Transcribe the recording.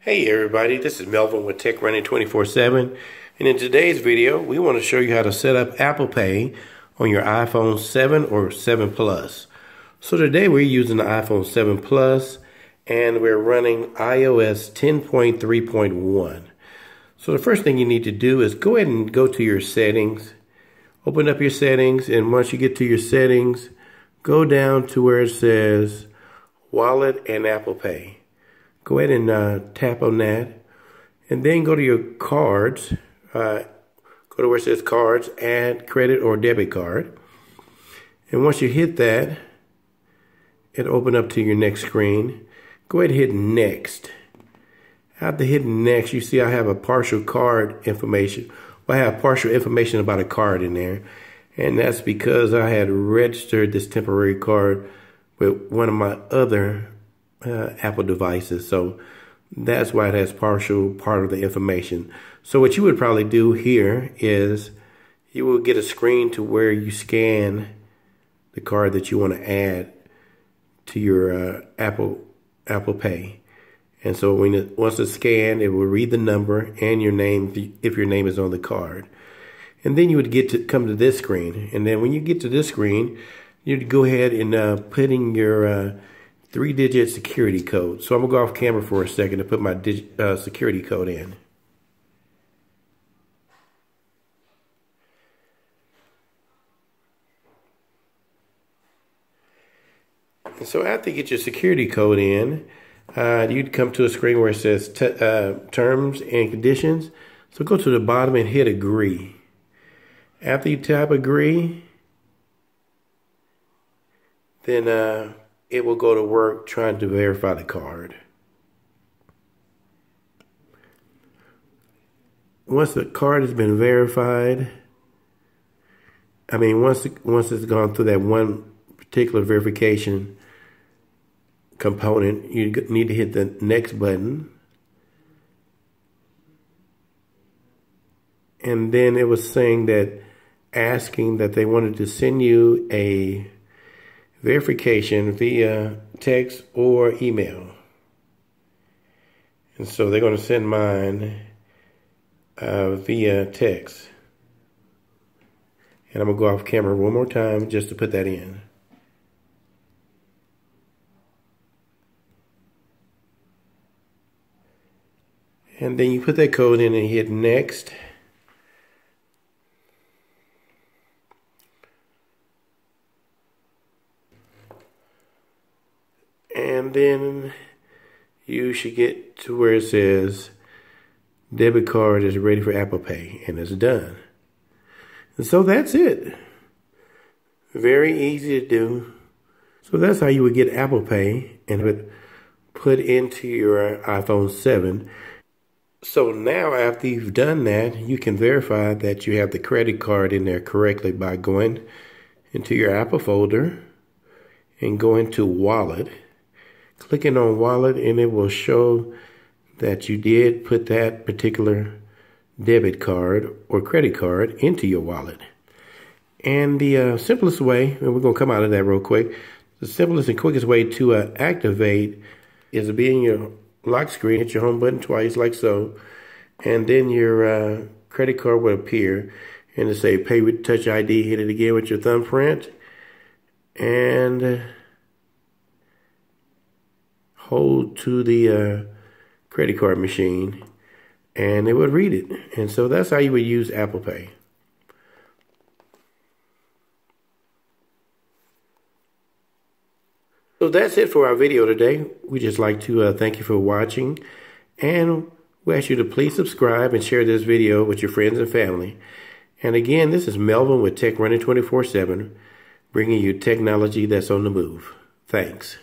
Hey everybody, this is Melvin with Tech Running 24-7 and in today's video we want to show you how to set up Apple Pay on your iPhone 7 or 7 Plus. So today we're using the iPhone 7 Plus and we're running iOS 10.3.1. So the first thing you need to do is go ahead and go to your settings, open up your settings and once you get to your settings, go down to where it says Wallet and Apple Pay. Go ahead and uh, tap on that and then go to your cards. Uh, go to where it says cards, add credit or debit card. And once you hit that, it'll open up to your next screen. Go ahead and hit next. After hitting next, you see I have a partial card information. Well, I have partial information about a card in there. And that's because I had registered this temporary card with one of my other uh, Apple devices. So that's why it has partial part of the information. So what you would probably do here is you will get a screen to where you scan the card that you want to add to your uh, Apple Apple Pay. And so when it, once it's scanned, it will read the number and your name if your name is on the card. And then you would get to come to this screen. And then when you get to this screen, you'd go ahead and uh, put in your uh, three-digit security code. So I'm going to go off camera for a second to put my uh, security code in. So after you get your security code in, uh, you'd come to a screen where it says uh, terms and conditions. So go to the bottom and hit agree. After you tap agree, then uh, it will go to work trying to verify the card. Once the card has been verified, I mean, once once it's gone through that one particular verification, component, you need to hit the next button. And then it was saying that asking that they wanted to send you a verification via text or email. And so they're going to send mine uh, via text. And I'm going to go off camera one more time just to put that in. And then you put that code in and hit next. And then you should get to where it says debit card is ready for Apple Pay and it's done. And so that's it. Very easy to do. So that's how you would get Apple Pay and it put into your iPhone 7 so now after you've done that, you can verify that you have the credit card in there correctly by going into your Apple folder and going to wallet. Clicking on wallet and it will show that you did put that particular debit card or credit card into your wallet. And the uh, simplest way, and we're going to come out of that real quick, the simplest and quickest way to uh, activate is to be in your lock screen, hit your home button twice like so, and then your uh, credit card will appear and to say pay with touch ID, hit it again with your thumbprint and hold to the uh, credit card machine and it would read it. And so that's how you would use Apple Pay. So that's it for our video today. We just like to uh, thank you for watching and we ask you to please subscribe and share this video with your friends and family. And again, this is Melvin with Tech Running 24-7, bringing you technology that's on the move. Thanks.